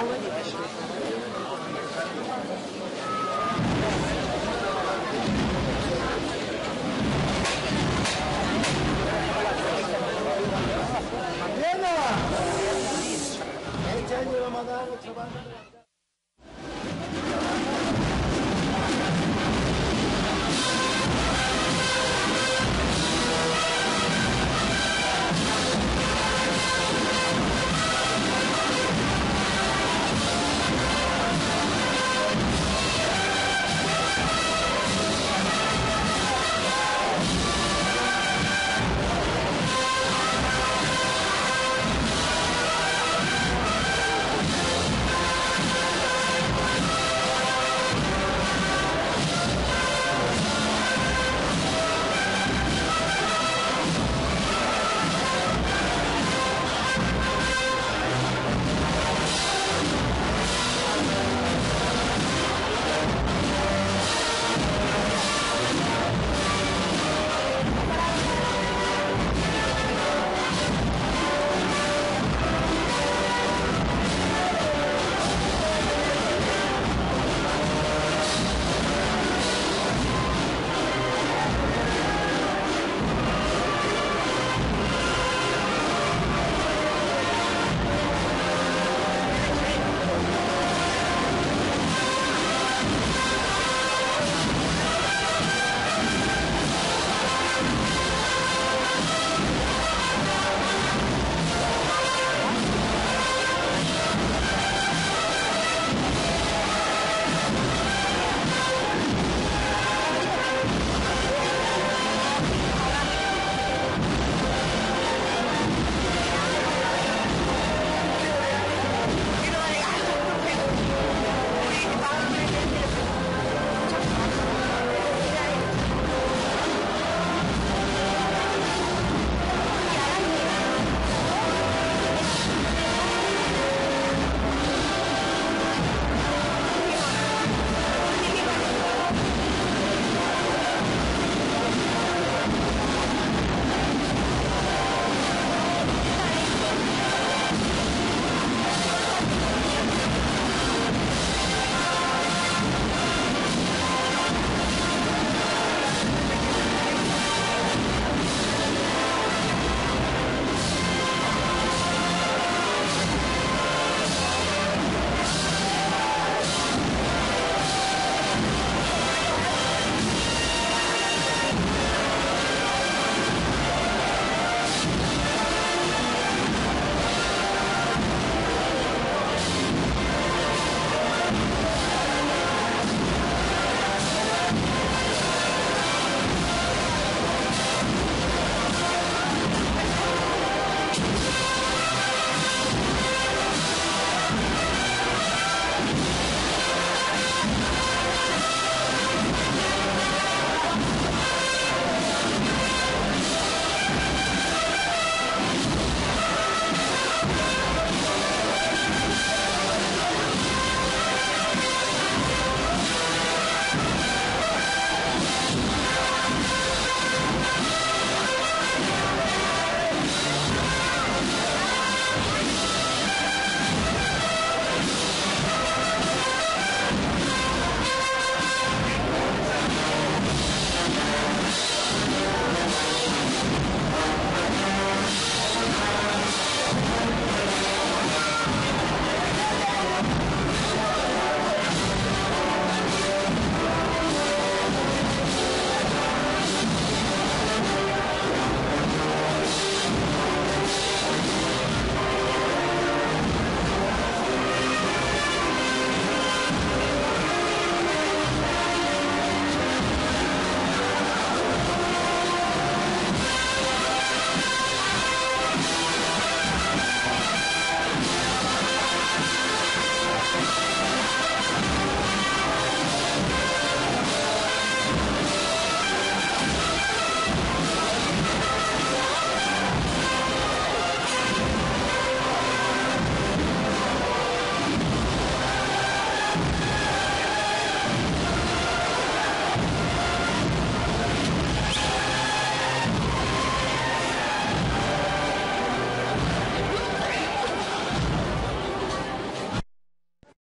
already